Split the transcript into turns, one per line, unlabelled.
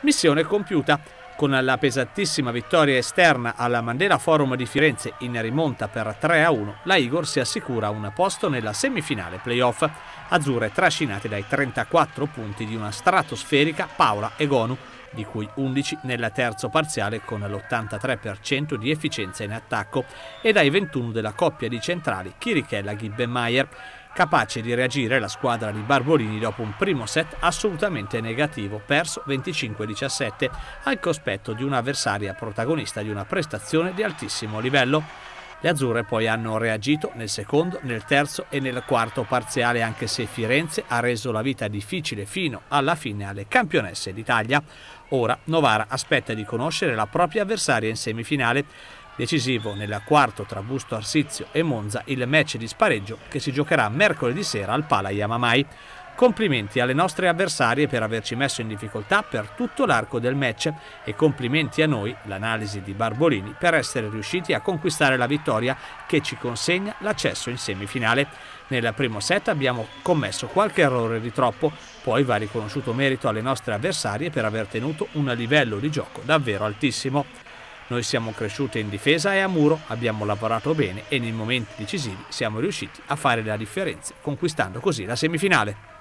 Missione compiuta. Con la pesantissima vittoria esterna alla Mandela Forum di Firenze in rimonta per 3-1, la Igor si assicura un posto nella semifinale playoff. Azzurre trascinate dai 34 punti di una stratosferica Paola Egonu, di cui 11 nel terzo parziale con l'83% di efficienza in attacco, e dai 21 della coppia di centrali Chirichella Gibbenmeier. Capace di reagire la squadra di Barbolini dopo un primo set assolutamente negativo, perso 25-17, al cospetto di un'avversaria protagonista di una prestazione di altissimo livello. Le azzurre poi hanno reagito nel secondo, nel terzo e nel quarto parziale anche se Firenze ha reso la vita difficile fino alla fine alle campionesse d'Italia. Ora Novara aspetta di conoscere la propria avversaria in semifinale Decisivo nel quarto tra Busto Arsizio e Monza il match di spareggio che si giocherà mercoledì sera al Pala Yamamai. Complimenti alle nostre avversarie per averci messo in difficoltà per tutto l'arco del match e complimenti a noi, l'analisi di Barbolini, per essere riusciti a conquistare la vittoria che ci consegna l'accesso in semifinale. Nel primo set abbiamo commesso qualche errore di troppo, poi va riconosciuto merito alle nostre avversarie per aver tenuto un livello di gioco davvero altissimo. Noi siamo cresciute in difesa e a muro, abbiamo lavorato bene e nei momenti decisivi siamo riusciti a fare la differenza, conquistando così la semifinale.